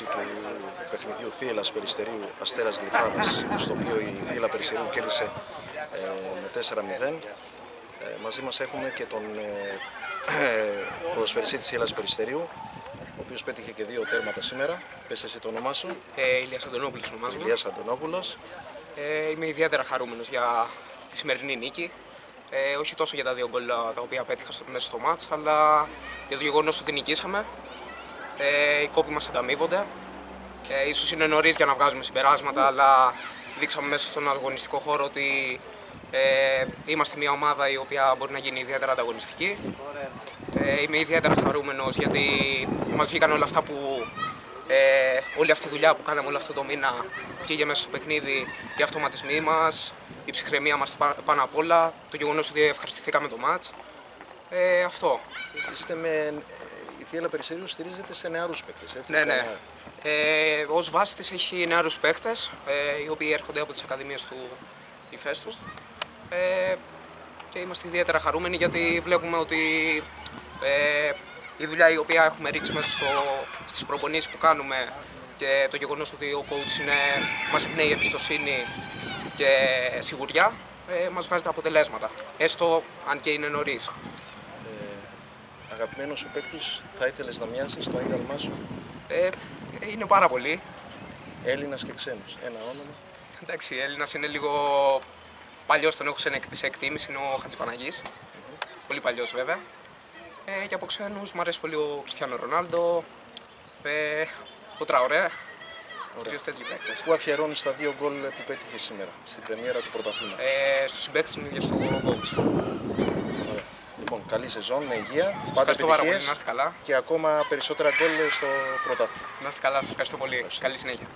λήξη του παιχνιδιού Θύελας Περιστερίου Αστέρας Γλυφάδας, στο οποίο η Θύελα Περιστερίου κέρδισε ε, με 4-0. Ε, μαζί μας έχουμε και τον ε, ποδοσφαιριστή της Θύελας Περιστερίου, ο οποίος πέτυχε και δύο τέρματα σήμερα. Πες εσύ το όνομά σου. Ε, Ηλίας Αντωνόπουλος ονομάζομαι. Ηλίας Αντωνόπουλος. Ε, είμαι ιδιαίτερα χαρούμενος για τη σημερινή νίκη. Ε, όχι τόσο για τα δύο γκολ τα οποία πέτυχα στο, μέσα στο μάτς, αλλά για το γεγονός ότι νικήσαμε. Ε, οι κόποι μας ανταμείβονται. Ε, ίσως είναι νωρίς για να βγάζουμε συμπεράσματα, αλλά δείξαμε μέσα στον αγωνιστικό χώρο ότι ε, είμαστε μια ομάδα η οποία μπορεί να γίνει ιδιαίτερα ανταγωνιστική. Ε, είμαι ιδιαίτερα χαρούμενος γιατί μας βγήκαν όλα αυτά που ε, όλη αυτή η δουλειά που κάναμε όλο αυτό το μήνα πήγε μέσα στο παιχνίδι, οι αυτοματισμοί μας, η ψυχραιμία μας πάνω απ' όλα, το γεγονός ότι ευχαριστηθήκαμε το μάτς. Ε, αυτό. Είστε με... ε, Η Θύελα Περιστερίου στηρίζεται σε νεαρούς παίκτες, έτσι. Ναι, σε ναι. νεα- Ε, ως βάση της έχει νεαρούς παίχτες, ε, οι οποίοι έρχονται από τις ακαδημίες του Ιφέστου. Ε, και είμαστε ιδιαίτερα χαρούμενοι γιατί βλέπουμε ότι ε, η δουλειά η οποία έχουμε ρίξει μέσα στο, στις προπονήσεις που κάνουμε και το γεγονός ότι ο coach είναι, μας εμπνέει εμπιστοσύνη και σιγουριά, ε, μας βγάζει τα αποτελέσματα. Έστω αν και είναι νωρίς. Αγαπημένος σου παίκτης, θα ήθελες να μοιάσεις το έγγαλμά σου; Ε, είναι πάρα πολύ. Έλληνας και ξένος. Ένα όνομα. Εντάξει, Έλληνας είναι λίγο παλιός, τον έχω σε, σε εκτίμηση, είναι ο Χατζηπαναγής. Πολύ παλιός βέβαια. Ε, και από ξένους μου αρέσει πολύ ο Κριστιανό Ρονάλντο, ε, ο Τραωρέ. Τρει τέτοιοι παίκτες. Πού αφιερώνεις τα δύο γκολ που πέτυχες σήμερα, στην πρεμιέρα του πρωταθλήματος; Ε, Στους συμπαίκτες μου και στο coach. Ωραία. Λοιπόν, καλή σεζόν, με υγεία, Σας πάντα ευχαριστώ πάρα πολύ. επιτυχίες Να είστε καλά. και ακόμα περισσότερα γκολ στο πρωτάθλημα. Να είστε καλά, σας ευχαριστώ πολύ. Καλή συνέχεια.